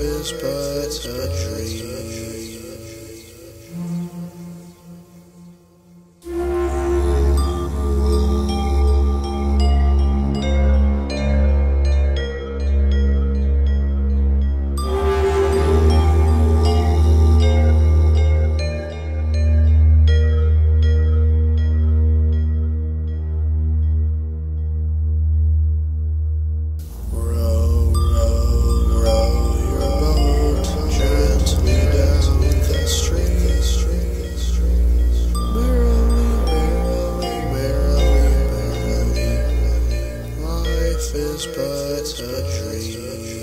is but a dream. life is but a dream.